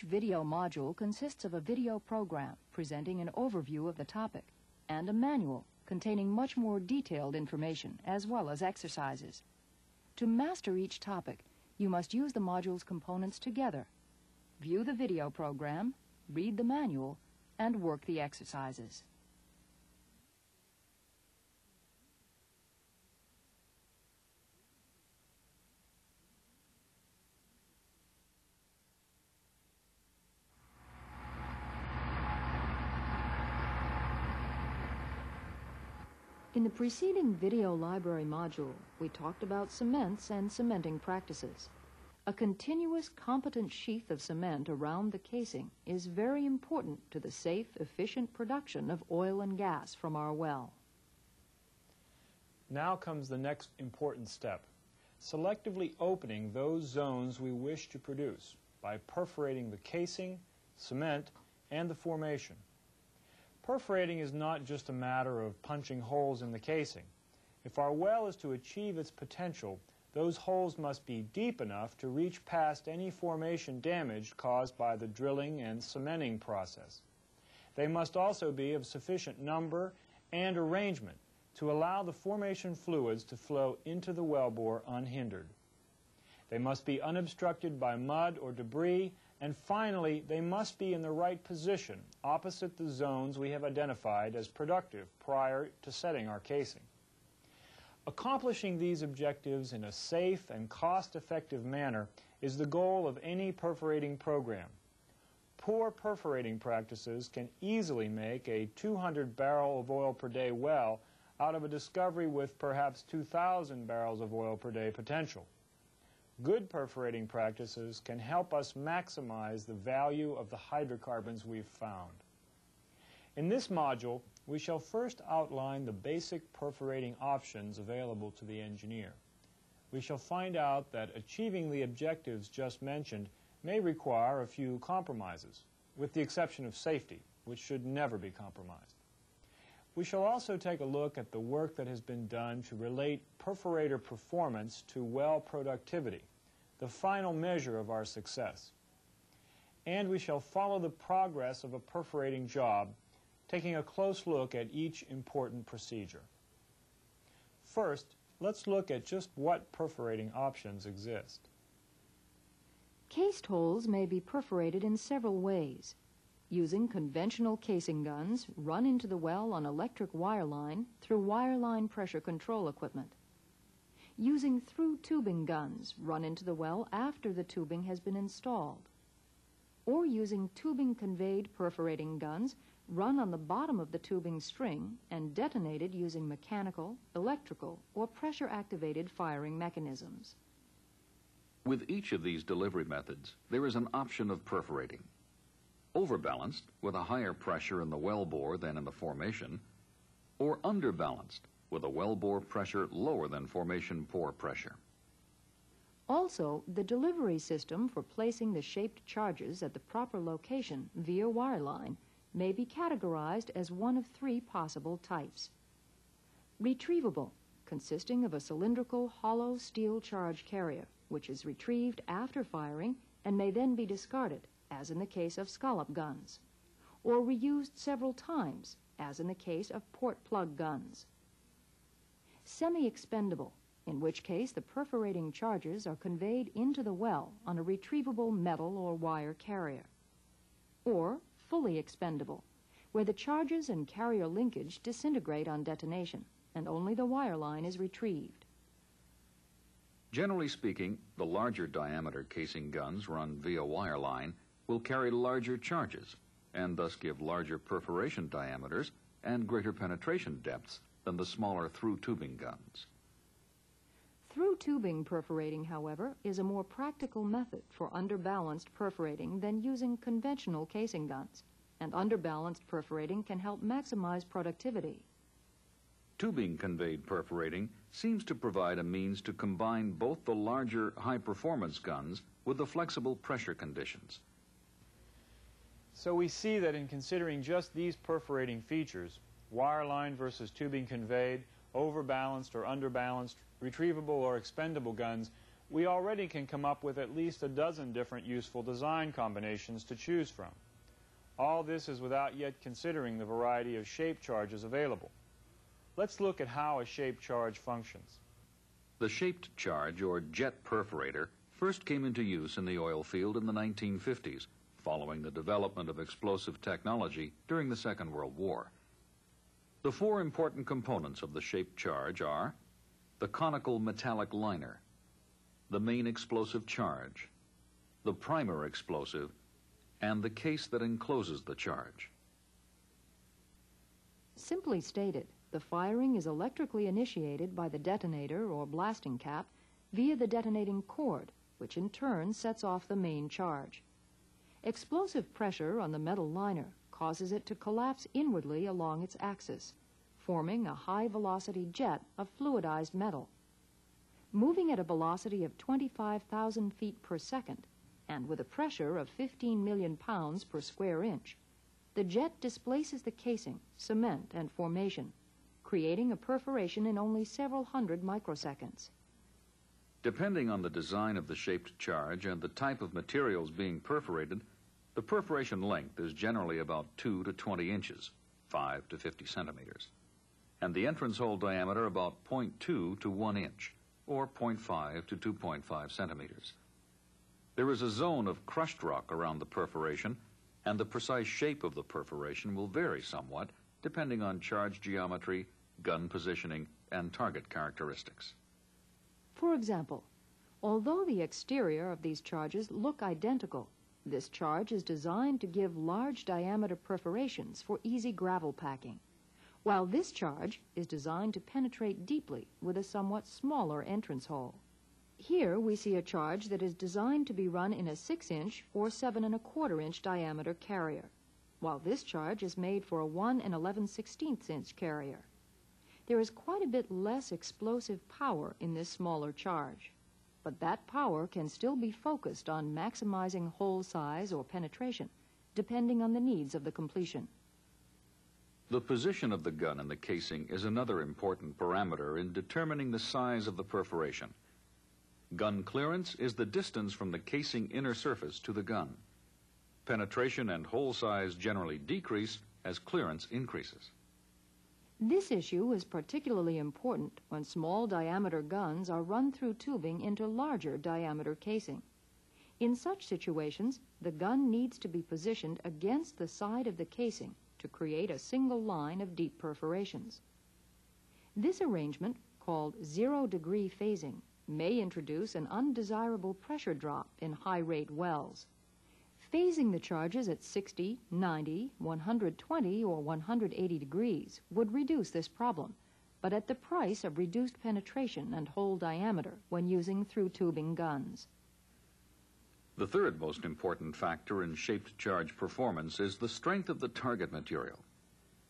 Each video module consists of a video program presenting an overview of the topic and a manual containing much more detailed information as well as exercises. To master each topic, you must use the module's components together. View the video program, read the manual, and work the exercises. In the preceding video library module, we talked about cements and cementing practices. A continuous, competent sheath of cement around the casing is very important to the safe, efficient production of oil and gas from our well. Now comes the next important step, selectively opening those zones we wish to produce by perforating the casing, cement, and the formation. Perforating is not just a matter of punching holes in the casing. If our well is to achieve its potential, those holes must be deep enough to reach past any formation damage caused by the drilling and cementing process. They must also be of sufficient number and arrangement to allow the formation fluids to flow into the wellbore unhindered. They must be unobstructed by mud or debris and finally, they must be in the right position opposite the zones we have identified as productive prior to setting our casing. Accomplishing these objectives in a safe and cost-effective manner is the goal of any perforating program. Poor perforating practices can easily make a 200 barrel of oil per day well out of a discovery with perhaps 2,000 barrels of oil per day potential. Good perforating practices can help us maximize the value of the hydrocarbons we've found. In this module, we shall first outline the basic perforating options available to the engineer. We shall find out that achieving the objectives just mentioned may require a few compromises, with the exception of safety, which should never be compromised. We shall also take a look at the work that has been done to relate perforator performance to well productivity the final measure of our success. And we shall follow the progress of a perforating job, taking a close look at each important procedure. First, let's look at just what perforating options exist. Cased holes may be perforated in several ways. Using conventional casing guns run into the well on electric wireline through wireline pressure control equipment using through tubing guns run into the well after the tubing has been installed, or using tubing conveyed perforating guns run on the bottom of the tubing string and detonated using mechanical, electrical, or pressure-activated firing mechanisms. With each of these delivery methods, there is an option of perforating. Overbalanced, with a higher pressure in the wellbore than in the formation, or underbalanced, with a wellbore pressure lower than formation pore pressure. Also, the delivery system for placing the shaped charges at the proper location via wireline may be categorized as one of three possible types. Retrievable, consisting of a cylindrical hollow steel charge carrier, which is retrieved after firing and may then be discarded, as in the case of scallop guns, or reused several times, as in the case of port plug guns semi-expendable, in which case the perforating charges are conveyed into the well on a retrievable metal or wire carrier. Or fully expendable, where the charges and carrier linkage disintegrate on detonation, and only the wire line is retrieved. Generally speaking, the larger diameter casing guns run via wire line will carry larger charges and thus give larger perforation diameters and greater penetration depths than the smaller through tubing guns. Through tubing perforating, however, is a more practical method for underbalanced perforating than using conventional casing guns, and underbalanced perforating can help maximize productivity. Tubing conveyed perforating seems to provide a means to combine both the larger high-performance guns with the flexible pressure conditions. So we see that in considering just these perforating features, wireline versus tubing conveyed, overbalanced or underbalanced, retrievable or expendable guns, we already can come up with at least a dozen different useful design combinations to choose from. All this is without yet considering the variety of shape charges available. Let's look at how a shape charge functions. The shaped charge, or jet perforator, first came into use in the oil field in the 1950s, following the development of explosive technology during the Second World War. The four important components of the shaped charge are the conical metallic liner, the main explosive charge, the primer explosive, and the case that encloses the charge. Simply stated, the firing is electrically initiated by the detonator or blasting cap via the detonating cord, which in turn sets off the main charge. Explosive pressure on the metal liner causes it to collapse inwardly along its axis, forming a high-velocity jet of fluidized metal. Moving at a velocity of 25,000 feet per second and with a pressure of 15 million pounds per square inch, the jet displaces the casing, cement, and formation, creating a perforation in only several hundred microseconds. Depending on the design of the shaped charge and the type of materials being perforated, the perforation length is generally about 2 to 20 inches, 5 to 50 centimeters, and the entrance hole diameter about 0.2 to 1 inch, or 0.5 to 2.5 centimeters. There is a zone of crushed rock around the perforation, and the precise shape of the perforation will vary somewhat depending on charge geometry, gun positioning, and target characteristics. For example, although the exterior of these charges look identical, this charge is designed to give large diameter perforations for easy gravel packing while this charge is designed to penetrate deeply with a somewhat smaller entrance hole. Here we see a charge that is designed to be run in a 6-inch or 7 and a quarter inch diameter carrier, while this charge is made for a 1 and 11 16th inch carrier. There is quite a bit less explosive power in this smaller charge, but that power can still be focused on maximizing hole size or penetration, depending on the needs of the completion. The position of the gun in the casing is another important parameter in determining the size of the perforation. Gun clearance is the distance from the casing inner surface to the gun. Penetration and hole size generally decrease as clearance increases. This issue is particularly important when small diameter guns are run through tubing into larger diameter casing. In such situations, the gun needs to be positioned against the side of the casing to create a single line of deep perforations. This arrangement, called zero-degree phasing, may introduce an undesirable pressure drop in high-rate wells. Phasing the charges at 60, 90, 120, or 180 degrees would reduce this problem, but at the price of reduced penetration and hole diameter when using through tubing guns. The third most important factor in shaped charge performance is the strength of the target material.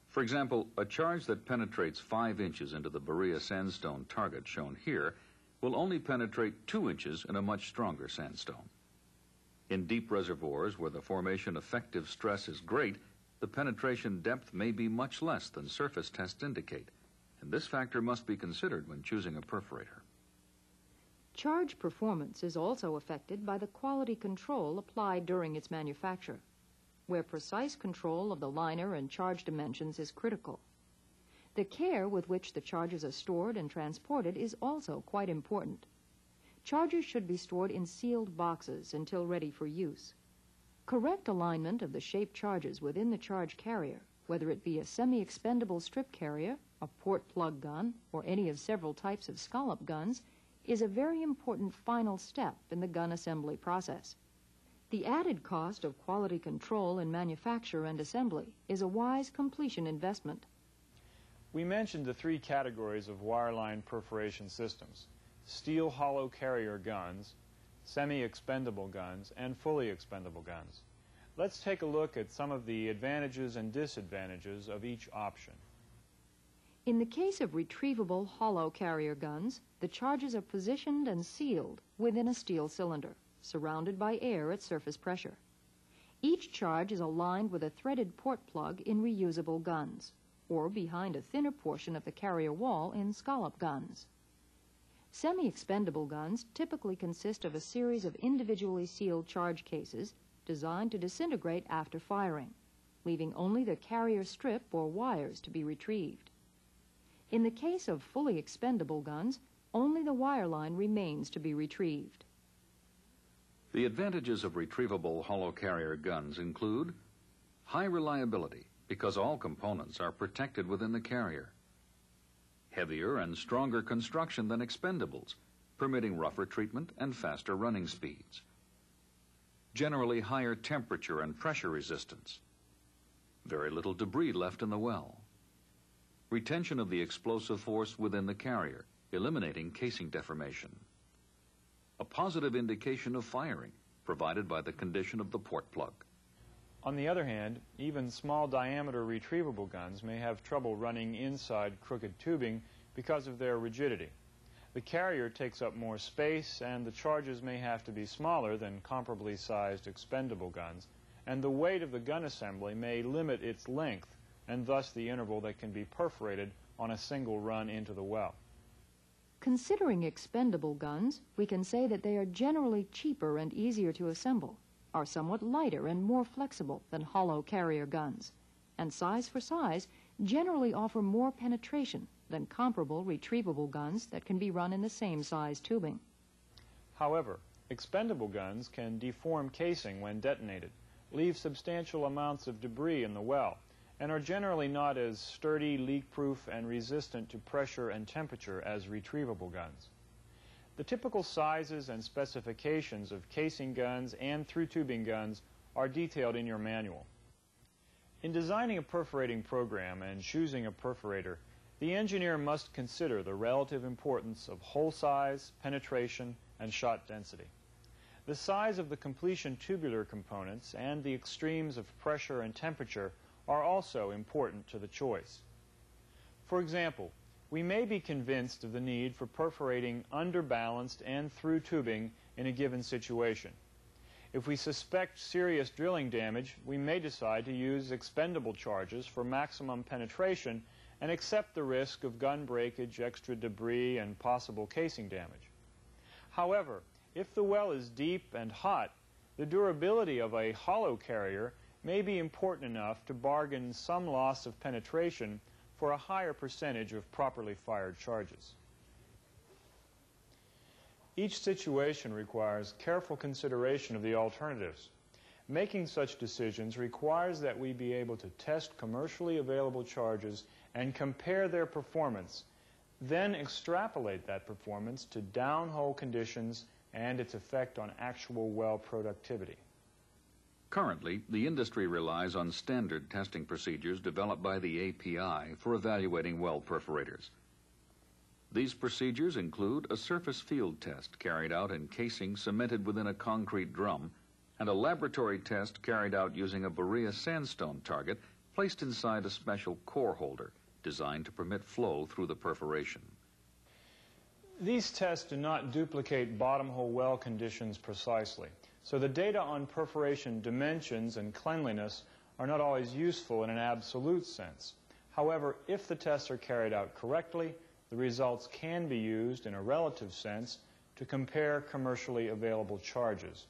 For example, a charge that penetrates 5 inches into the Berea sandstone target shown here will only penetrate 2 inches in a much stronger sandstone. In deep reservoirs where the formation effective stress is great, the penetration depth may be much less than surface tests indicate, and this factor must be considered when choosing a perforator. Charge performance is also affected by the quality control applied during its manufacture, where precise control of the liner and charge dimensions is critical. The care with which the charges are stored and transported is also quite important. Charges should be stored in sealed boxes until ready for use. Correct alignment of the shaped charges within the charge carrier, whether it be a semi-expendable strip carrier, a port plug gun, or any of several types of scallop guns, is a very important final step in the gun assembly process. The added cost of quality control in manufacture and assembly is a wise completion investment. We mentioned the three categories of wireline perforation systems, steel hollow carrier guns, semi-expendable guns, and fully expendable guns. Let's take a look at some of the advantages and disadvantages of each option. In the case of retrievable hollow carrier guns, the charges are positioned and sealed within a steel cylinder, surrounded by air at surface pressure. Each charge is aligned with a threaded port plug in reusable guns, or behind a thinner portion of the carrier wall in scallop guns. Semi-expendable guns typically consist of a series of individually sealed charge cases designed to disintegrate after firing, leaving only the carrier strip or wires to be retrieved. In the case of fully expendable guns, only the wire line remains to be retrieved. The advantages of retrievable hollow carrier guns include high reliability because all components are protected within the carrier heavier and stronger construction than expendables, permitting rougher treatment and faster running speeds. Generally higher temperature and pressure resistance. Very little debris left in the well. Retention of the explosive force within the carrier, eliminating casing deformation. A positive indication of firing, provided by the condition of the port plug. On the other hand, even small diameter retrievable guns may have trouble running inside crooked tubing because of their rigidity. The carrier takes up more space and the charges may have to be smaller than comparably sized expendable guns, and the weight of the gun assembly may limit its length and thus the interval that can be perforated on a single run into the well. Considering expendable guns, we can say that they are generally cheaper and easier to assemble are somewhat lighter and more flexible than hollow carrier guns, and size for size generally offer more penetration than comparable retrievable guns that can be run in the same size tubing. However, expendable guns can deform casing when detonated, leave substantial amounts of debris in the well, and are generally not as sturdy, leak-proof, and resistant to pressure and temperature as retrievable guns. The typical sizes and specifications of casing guns and through tubing guns are detailed in your manual. In designing a perforating program and choosing a perforator, the engineer must consider the relative importance of hole size, penetration, and shot density. The size of the completion tubular components and the extremes of pressure and temperature are also important to the choice. For example, we may be convinced of the need for perforating underbalanced and through tubing in a given situation. If we suspect serious drilling damage, we may decide to use expendable charges for maximum penetration and accept the risk of gun breakage, extra debris, and possible casing damage. However, if the well is deep and hot, the durability of a hollow carrier may be important enough to bargain some loss of penetration for a higher percentage of properly fired charges. Each situation requires careful consideration of the alternatives. Making such decisions requires that we be able to test commercially available charges and compare their performance, then extrapolate that performance to downhole conditions and its effect on actual well productivity. Currently, the industry relies on standard testing procedures developed by the API for evaluating well perforators. These procedures include a surface field test carried out in casing cemented within a concrete drum and a laboratory test carried out using a Berea sandstone target placed inside a special core holder designed to permit flow through the perforation. These tests do not duplicate bottom hole well conditions precisely. So the data on perforation dimensions and cleanliness are not always useful in an absolute sense. However, if the tests are carried out correctly, the results can be used in a relative sense to compare commercially available charges.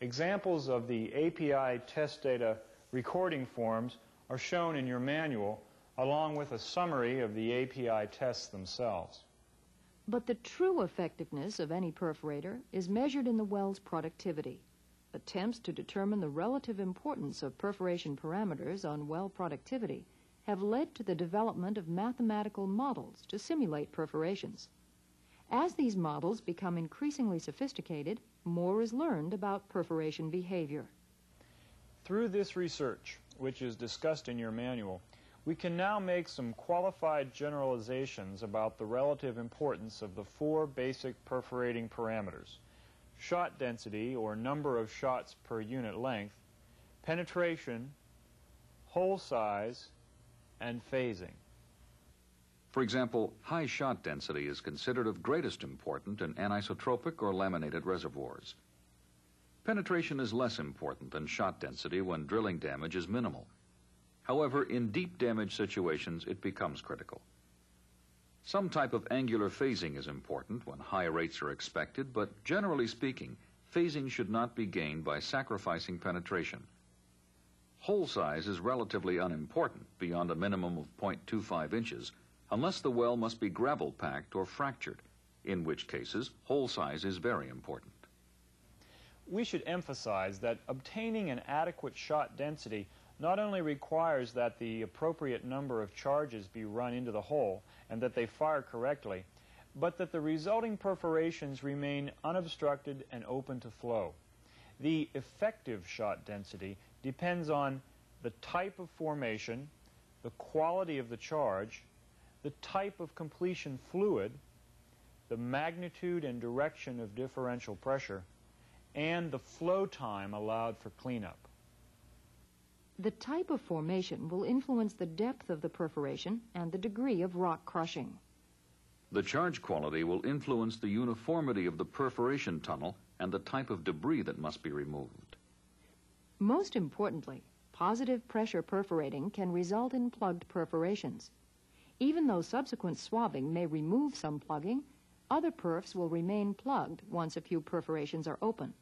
Examples of the API test data recording forms are shown in your manual along with a summary of the API tests themselves. But the true effectiveness of any perforator is measured in the well's productivity. Attempts to determine the relative importance of perforation parameters on well productivity have led to the development of mathematical models to simulate perforations. As these models become increasingly sophisticated, more is learned about perforation behavior. Through this research, which is discussed in your manual, we can now make some qualified generalizations about the relative importance of the four basic perforating parameters. Shot density, or number of shots per unit length, penetration, hole size, and phasing. For example, high shot density is considered of greatest importance in anisotropic or laminated reservoirs. Penetration is less important than shot density when drilling damage is minimal. However, in deep damage situations, it becomes critical. Some type of angular phasing is important when high rates are expected, but generally speaking, phasing should not be gained by sacrificing penetration. Hole size is relatively unimportant beyond a minimum of 0.25 inches unless the well must be gravel packed or fractured, in which cases hole size is very important. We should emphasize that obtaining an adequate shot density not only requires that the appropriate number of charges be run into the hole and that they fire correctly, but that the resulting perforations remain unobstructed and open to flow. The effective shot density depends on the type of formation, the quality of the charge, the type of completion fluid, the magnitude and direction of differential pressure, and the flow time allowed for cleanup. The type of formation will influence the depth of the perforation and the degree of rock crushing. The charge quality will influence the uniformity of the perforation tunnel and the type of debris that must be removed. Most importantly, positive pressure perforating can result in plugged perforations. Even though subsequent swabbing may remove some plugging, other perfs will remain plugged once a few perforations are open.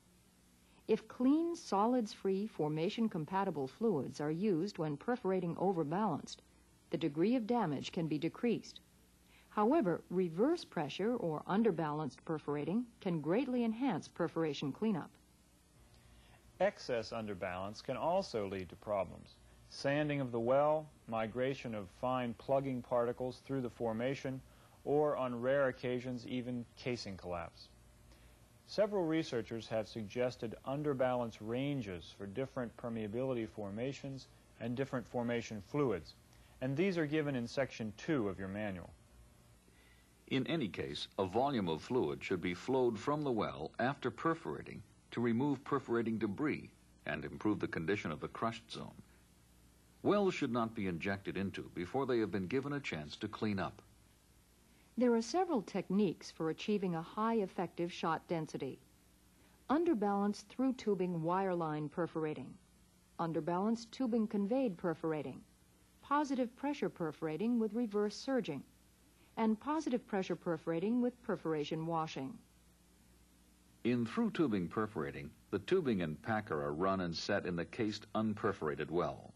If clean, solids-free, formation-compatible fluids are used when perforating overbalanced, the degree of damage can be decreased. However, reverse pressure or underbalanced perforating can greatly enhance perforation cleanup. Excess underbalance can also lead to problems. Sanding of the well, migration of fine plugging particles through the formation, or on rare occasions even casing collapse. Several researchers have suggested underbalance ranges for different permeability formations and different formation fluids, and these are given in Section 2 of your manual. In any case, a volume of fluid should be flowed from the well after perforating to remove perforating debris and improve the condition of the crushed zone. Wells should not be injected into before they have been given a chance to clean up. There are several techniques for achieving a high effective shot density. Underbalanced through tubing wireline perforating, underbalanced tubing conveyed perforating, positive pressure perforating with reverse surging, and positive pressure perforating with perforation washing. In through tubing perforating, the tubing and packer are run and set in the cased unperforated well.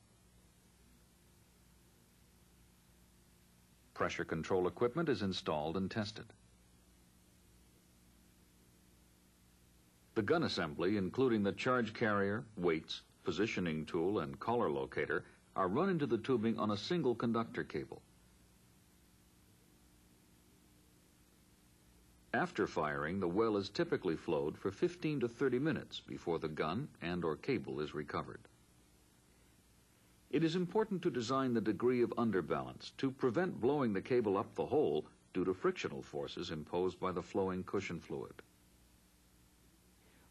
Pressure control equipment is installed and tested. The gun assembly, including the charge carrier, weights, positioning tool, and collar locator, are run into the tubing on a single conductor cable. After firing, the well is typically flowed for 15 to 30 minutes before the gun and or cable is recovered. It is important to design the degree of underbalance to prevent blowing the cable up the hole due to frictional forces imposed by the flowing cushion fluid.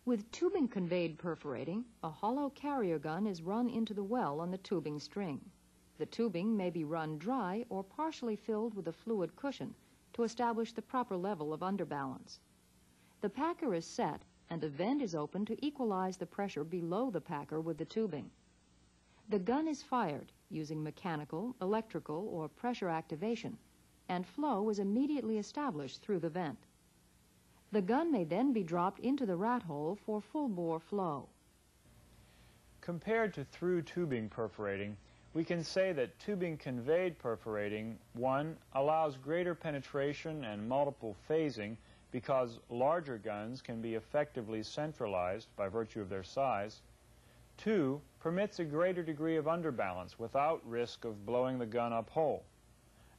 With tubing conveyed perforating, a hollow carrier gun is run into the well on the tubing string. The tubing may be run dry or partially filled with a fluid cushion to establish the proper level of underbalance. The packer is set and a vent is open to equalize the pressure below the packer with the tubing. The gun is fired using mechanical, electrical, or pressure activation, and flow is immediately established through the vent. The gun may then be dropped into the rat hole for full-bore flow. Compared to through tubing perforating, we can say that tubing conveyed perforating, one, allows greater penetration and multiple phasing because larger guns can be effectively centralized by virtue of their size. Two, permits a greater degree of underbalance without risk of blowing the gun up hole.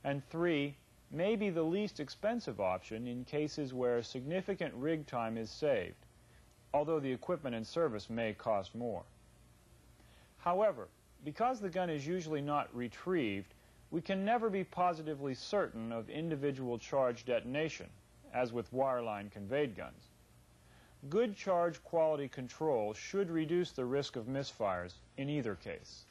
And three, may be the least expensive option in cases where significant rig time is saved, although the equipment and service may cost more. However, because the gun is usually not retrieved, we can never be positively certain of individual charge detonation, as with wireline conveyed guns. Good charge quality control should reduce the risk of misfires in either case.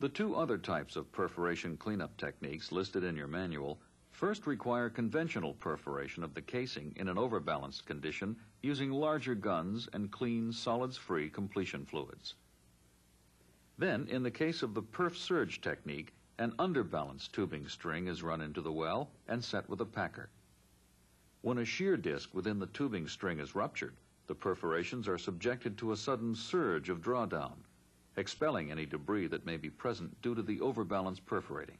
The two other types of perforation cleanup techniques listed in your manual first require conventional perforation of the casing in an overbalanced condition using larger guns and clean, solids-free completion fluids. Then, in the case of the perf surge technique, an underbalanced tubing string is run into the well and set with a packer. When a shear disc within the tubing string is ruptured, the perforations are subjected to a sudden surge of drawdown, expelling any debris that may be present due to the overbalanced perforating.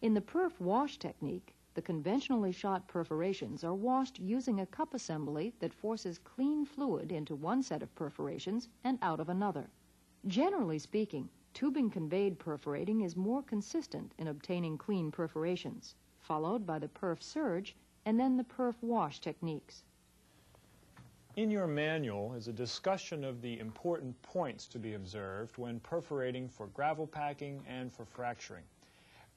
In the perf wash technique, the conventionally shot perforations are washed using a cup assembly that forces clean fluid into one set of perforations and out of another. Generally speaking, tubing conveyed perforating is more consistent in obtaining clean perforations, followed by the perf surge and then the perf wash techniques. In your manual is a discussion of the important points to be observed when perforating for gravel packing and for fracturing.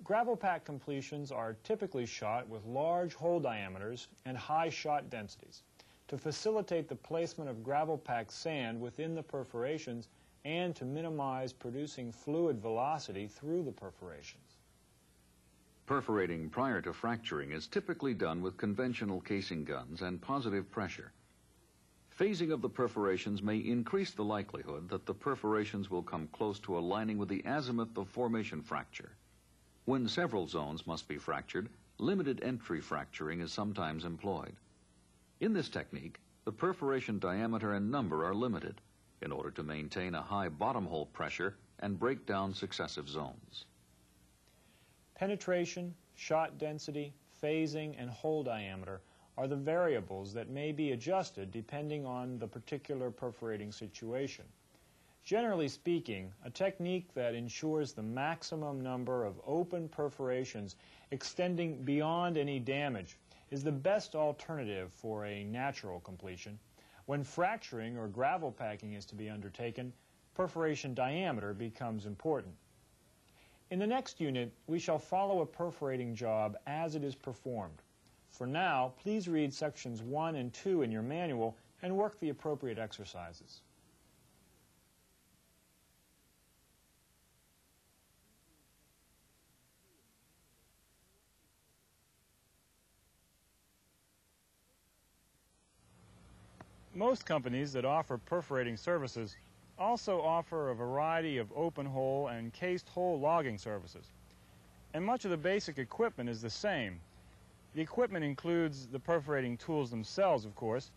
Gravel pack completions are typically shot with large hole diameters and high shot densities to facilitate the placement of gravel pack sand within the perforations and to minimize producing fluid velocity through the perforations. Perforating prior to fracturing is typically done with conventional casing guns and positive pressure. Phasing of the perforations may increase the likelihood that the perforations will come close to aligning with the azimuth of formation fracture. When several zones must be fractured, limited entry fracturing is sometimes employed. In this technique, the perforation diameter and number are limited in order to maintain a high bottom hole pressure and break down successive zones. Penetration, shot density, phasing, and hole diameter are the variables that may be adjusted depending on the particular perforating situation. Generally speaking, a technique that ensures the maximum number of open perforations extending beyond any damage is the best alternative for a natural completion. When fracturing or gravel packing is to be undertaken, perforation diameter becomes important. In the next unit, we shall follow a perforating job as it is performed. For now, please read sections 1 and 2 in your manual and work the appropriate exercises. Most companies that offer perforating services also offer a variety of open hole and cased hole logging services. And much of the basic equipment is the same. The equipment includes the perforating tools themselves, of course,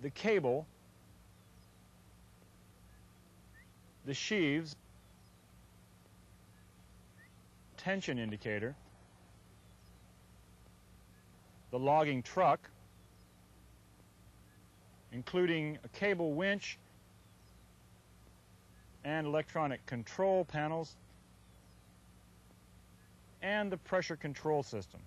the cable, the sheaves, tension indicator, the logging truck, including a cable winch and electronic control panels, and the pressure control system.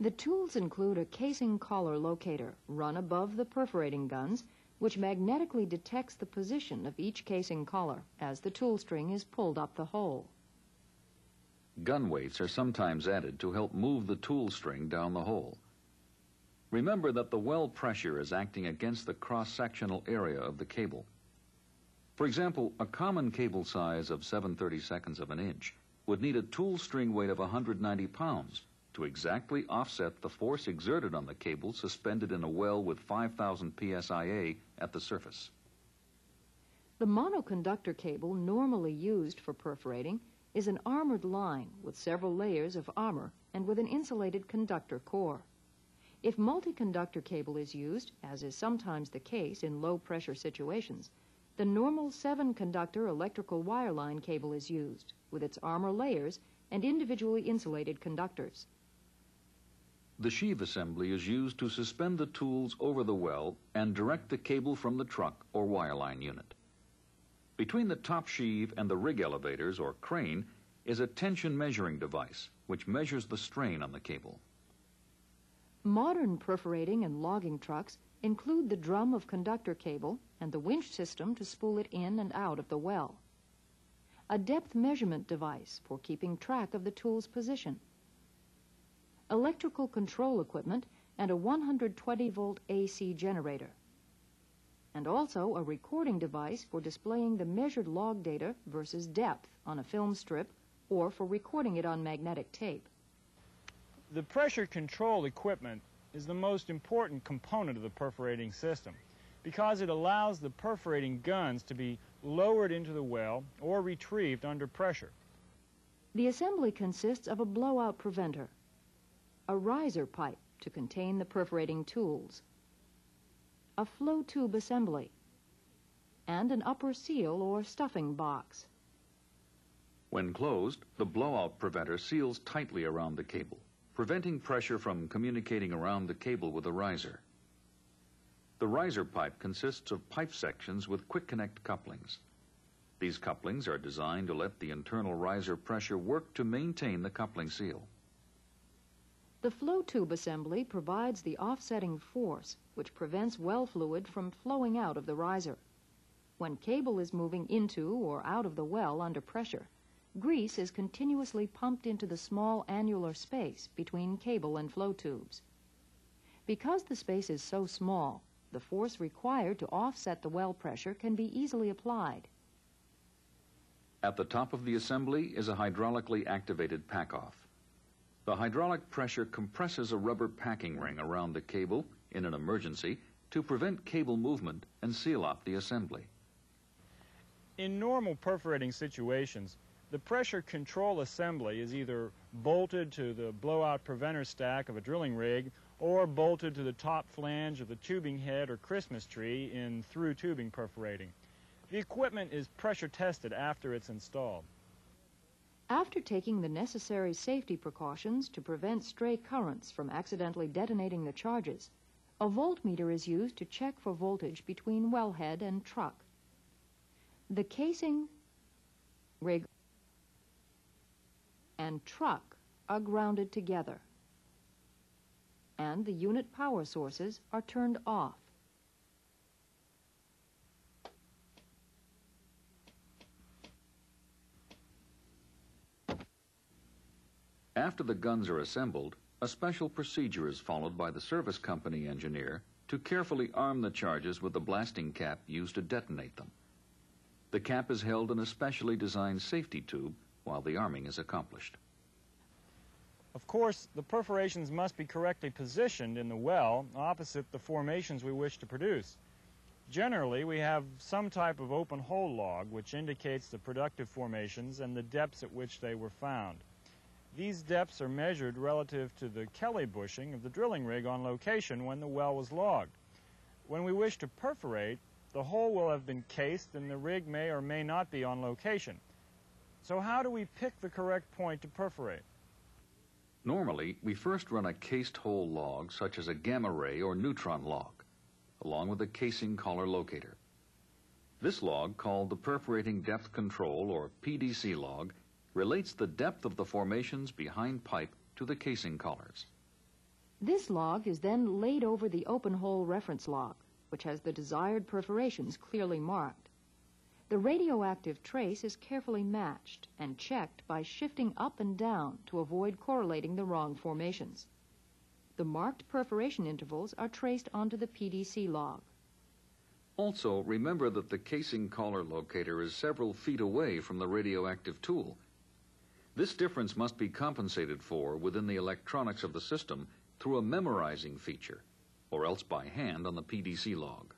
The tools include a casing collar locator run above the perforating guns, which magnetically detects the position of each casing collar as the tool string is pulled up the hole. Gun weights are sometimes added to help move the tool string down the hole. Remember that the well pressure is acting against the cross-sectional area of the cable. For example, a common cable size of 7 32 of an inch would need a tool string weight of 190 pounds to exactly offset the force exerted on the cable suspended in a well with 5,000 psia at the surface. The monoconductor cable normally used for perforating is an armored line with several layers of armor and with an insulated conductor core. If multi-conductor cable is used, as is sometimes the case in low-pressure situations, the normal seven-conductor electrical wireline cable is used, with its armor layers and individually insulated conductors. The sheave assembly is used to suspend the tools over the well and direct the cable from the truck or wireline unit. Between the top sheave and the rig elevators or crane is a tension measuring device which measures the strain on the cable. Modern perforating and logging trucks include the drum of conductor cable and the winch system to spool it in and out of the well. A depth measurement device for keeping track of the tool's position. Electrical control equipment and a 120 volt AC generator and also a recording device for displaying the measured log data versus depth on a film strip or for recording it on magnetic tape. The pressure control equipment is the most important component of the perforating system. because it allows the perforating guns to be lowered into the well or retrieved under pressure. The assembly consists of a blowout preventer, a riser pipe to contain the perforating tools, a flow tube assembly, and an upper seal or stuffing box. When closed, the blowout preventer seals tightly around the cable, preventing pressure from communicating around the cable with the riser. The riser pipe consists of pipe sections with quick connect couplings. These couplings are designed to let the internal riser pressure work to maintain the coupling seal. The flow tube assembly provides the offsetting force which prevents well fluid from flowing out of the riser. When cable is moving into or out of the well under pressure, grease is continuously pumped into the small annular space between cable and flow tubes. Because the space is so small, the force required to offset the well pressure can be easily applied. At the top of the assembly is a hydraulically activated pack-off. The hydraulic pressure compresses a rubber packing ring around the cable in an emergency to prevent cable movement and seal up the assembly. In normal perforating situations, the pressure control assembly is either bolted to the blowout preventer stack of a drilling rig or bolted to the top flange of the tubing head or Christmas tree in through tubing perforating. The equipment is pressure tested after it's installed. After taking the necessary safety precautions to prevent stray currents from accidentally detonating the charges, a voltmeter is used to check for voltage between wellhead and truck. The casing, rig, and truck are grounded together, and the unit power sources are turned off. After the guns are assembled, a special procedure is followed by the service company engineer to carefully arm the charges with the blasting cap used to detonate them. The cap is held in a specially designed safety tube while the arming is accomplished. Of course, the perforations must be correctly positioned in the well opposite the formations we wish to produce. Generally, we have some type of open hole log which indicates the productive formations and the depths at which they were found. These depths are measured relative to the Kelly bushing of the drilling rig on location when the well was logged. When we wish to perforate, the hole will have been cased and the rig may or may not be on location. So how do we pick the correct point to perforate? Normally, we first run a cased hole log such as a gamma ray or neutron log, along with a casing collar locator. This log, called the Perforating Depth Control or PDC log, relates the depth of the formations behind pipe to the casing collars. This log is then laid over the open hole reference log, which has the desired perforations clearly marked. The radioactive trace is carefully matched and checked by shifting up and down to avoid correlating the wrong formations. The marked perforation intervals are traced onto the PDC log. Also, remember that the casing collar locator is several feet away from the radioactive tool this difference must be compensated for within the electronics of the system through a memorizing feature, or else by hand on the PDC log.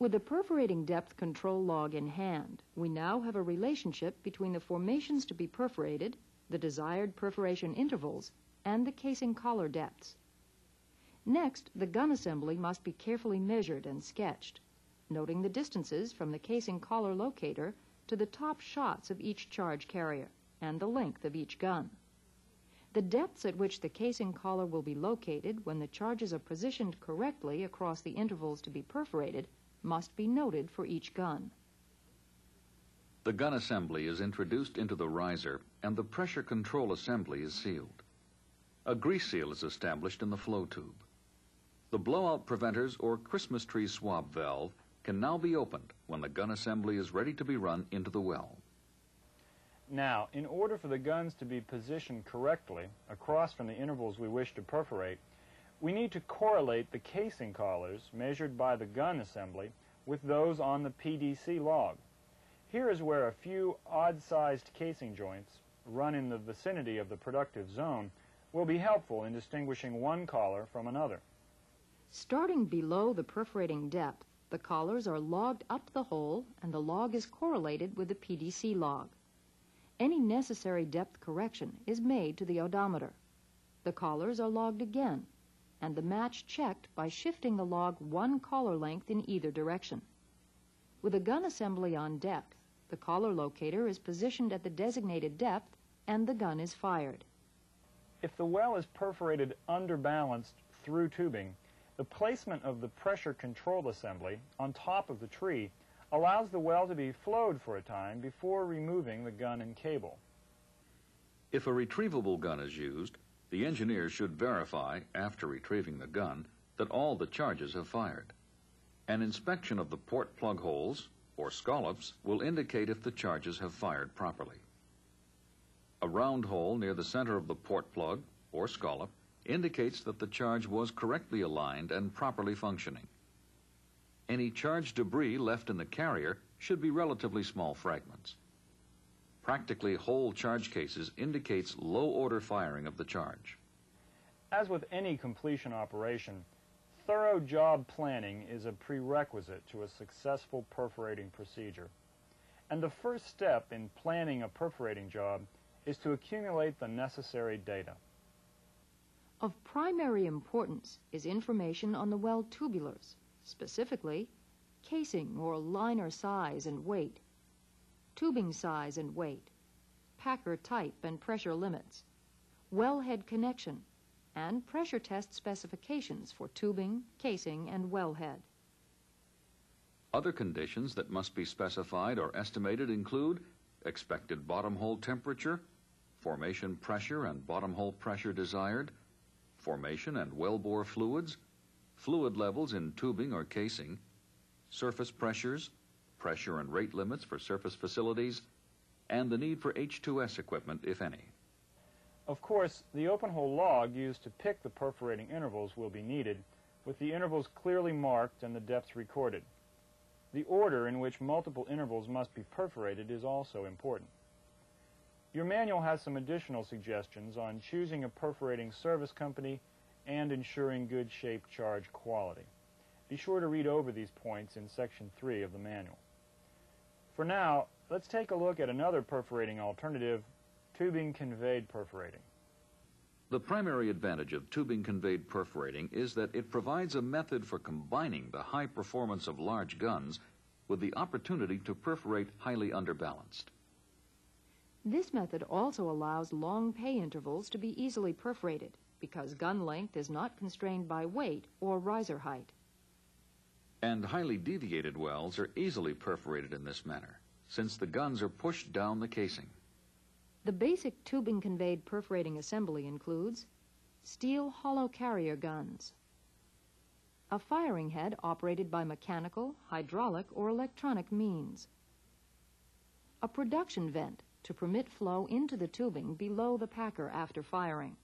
With the perforating depth control log in hand, we now have a relationship between the formations to be perforated, the desired perforation intervals, and the casing collar depths. Next, the gun assembly must be carefully measured and sketched, noting the distances from the casing collar locator to the top shots of each charge carrier and the length of each gun. The depths at which the casing collar will be located when the charges are positioned correctly across the intervals to be perforated must be noted for each gun. The gun assembly is introduced into the riser and the pressure control assembly is sealed. A grease seal is established in the flow tube. The blowout preventers or Christmas tree swab valve can now be opened when the gun assembly is ready to be run into the well. Now, in order for the guns to be positioned correctly across from the intervals we wish to perforate, we need to correlate the casing collars measured by the gun assembly with those on the PDC log. Here is where a few odd-sized casing joints run in the vicinity of the productive zone will be helpful in distinguishing one collar from another. Starting below the perforating depth, the collars are logged up the hole and the log is correlated with the PDC log. Any necessary depth correction is made to the odometer. The collars are logged again and the match checked by shifting the log one collar length in either direction. With a gun assembly on deck, the collar locator is positioned at the designated depth and the gun is fired. If the well is perforated underbalanced through tubing, the placement of the pressure control assembly on top of the tree allows the well to be flowed for a time before removing the gun and cable. If a retrievable gun is used, the engineer should verify, after retrieving the gun, that all the charges have fired. An inspection of the port plug holes, or scallops, will indicate if the charges have fired properly. A round hole near the center of the port plug, or scallop, indicates that the charge was correctly aligned and properly functioning. Any charge debris left in the carrier should be relatively small fragments practically whole charge cases indicates low order firing of the charge. As with any completion operation, thorough job planning is a prerequisite to a successful perforating procedure. And the first step in planning a perforating job is to accumulate the necessary data. Of primary importance is information on the well tubulars, specifically casing or liner size and weight, tubing size and weight, packer type and pressure limits, wellhead connection, and pressure test specifications for tubing, casing, and wellhead. Other conditions that must be specified or estimated include expected bottom hole temperature, formation pressure and bottom hole pressure desired, formation and wellbore fluids, fluid levels in tubing or casing, surface pressures, pressure and rate limits for surface facilities, and the need for H2S equipment, if any. Of course, the open hole log used to pick the perforating intervals will be needed, with the intervals clearly marked and the depths recorded. The order in which multiple intervals must be perforated is also important. Your manual has some additional suggestions on choosing a perforating service company and ensuring good shape charge quality. Be sure to read over these points in Section 3 of the manual. For now, let's take a look at another perforating alternative, tubing conveyed perforating. The primary advantage of tubing conveyed perforating is that it provides a method for combining the high performance of large guns with the opportunity to perforate highly underbalanced. This method also allows long pay intervals to be easily perforated because gun length is not constrained by weight or riser height. And highly deviated wells are easily perforated in this manner, since the guns are pushed down the casing. The basic tubing conveyed perforating assembly includes steel hollow carrier guns, a firing head operated by mechanical, hydraulic, or electronic means, a production vent to permit flow into the tubing below the packer after firing,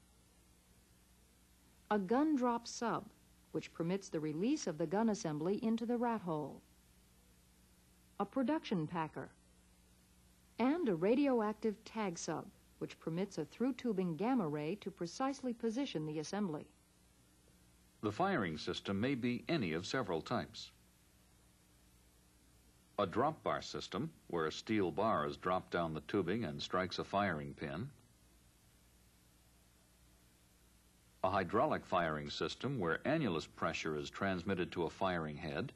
a gun drop sub which permits the release of the gun assembly into the rat hole, a production packer, and a radioactive tag sub, which permits a through-tubing gamma ray to precisely position the assembly. The firing system may be any of several types. A drop bar system, where a steel bar is dropped down the tubing and strikes a firing pin. A hydraulic firing system where annulus pressure is transmitted to a firing head,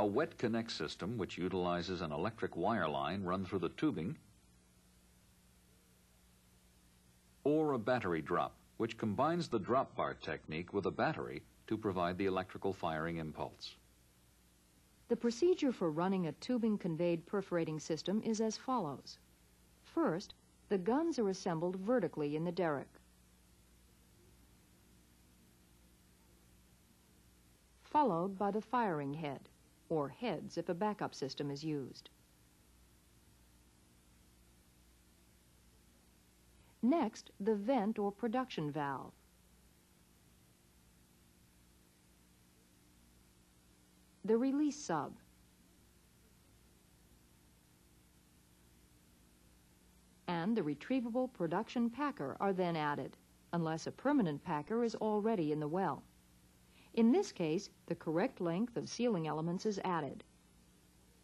a wet connect system which utilizes an electric wire line run through the tubing, or a battery drop, which combines the drop bar technique with a battery to provide the electrical firing impulse. The procedure for running a tubing conveyed perforating system is as follows. First, the guns are assembled vertically in the derrick. Followed by the firing head, or heads if a backup system is used. Next, the vent or production valve. The release sub. And the retrievable production packer are then added unless a permanent packer is already in the well. In this case, the correct length of sealing elements is added.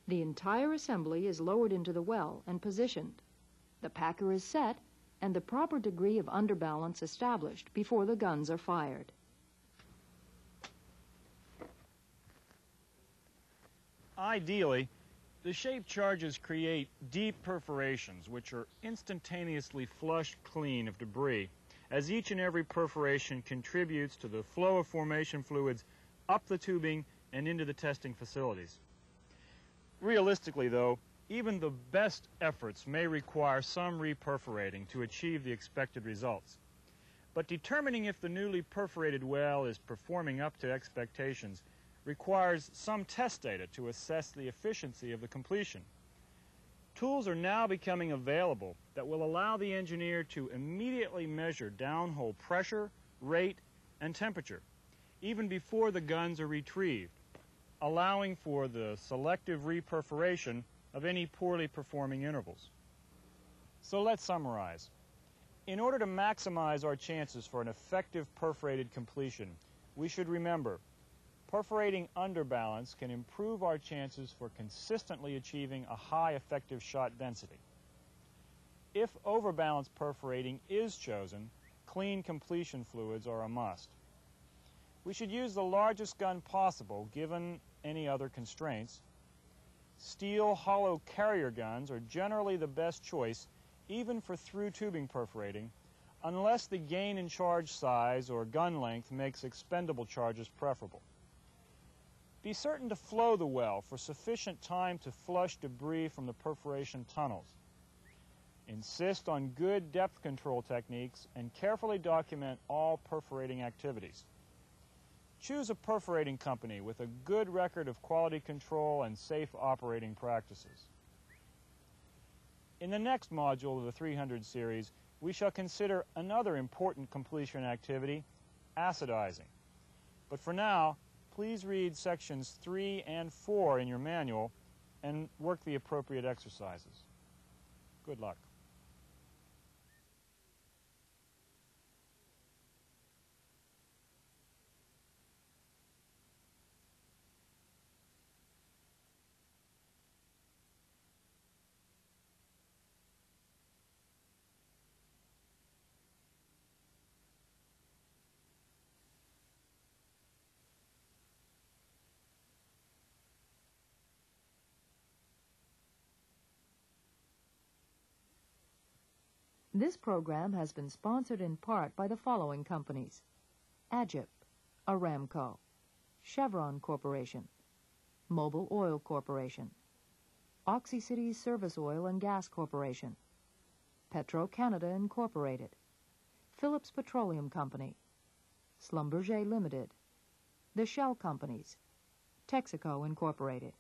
The entire assembly is lowered into the well and positioned. The packer is set and the proper degree of underbalance established before the guns are fired. Ideally, the shape charges create deep perforations which are instantaneously flushed clean of debris as each and every perforation contributes to the flow of formation fluids up the tubing and into the testing facilities. Realistically, though, even the best efforts may require some reperforating to achieve the expected results. But determining if the newly perforated well is performing up to expectations requires some test data to assess the efficiency of the completion. Tools are now becoming available that will allow the engineer to immediately measure downhole pressure, rate, and temperature, even before the guns are retrieved, allowing for the selective reperforation of any poorly performing intervals. So let's summarize. In order to maximize our chances for an effective perforated completion, we should remember Perforating underbalance can improve our chances for consistently achieving a high effective shot density. If overbalance perforating is chosen, clean completion fluids are a must. We should use the largest gun possible given any other constraints. Steel hollow carrier guns are generally the best choice even for through tubing perforating unless the gain in charge size or gun length makes expendable charges preferable. Be certain to flow the well for sufficient time to flush debris from the perforation tunnels. Insist on good depth control techniques and carefully document all perforating activities. Choose a perforating company with a good record of quality control and safe operating practices. In the next module of the 300 series, we shall consider another important completion activity, acidizing. But for now, please read sections 3 and 4 in your manual and work the appropriate exercises. Good luck. This program has been sponsored in part by the following companies. Agip, Aramco, Chevron Corporation, Mobil Oil Corporation, OxyCity Service Oil and Gas Corporation, Petro-Canada Incorporated, Phillips Petroleum Company, Schlumberger Limited, The Shell Companies, Texaco Incorporated.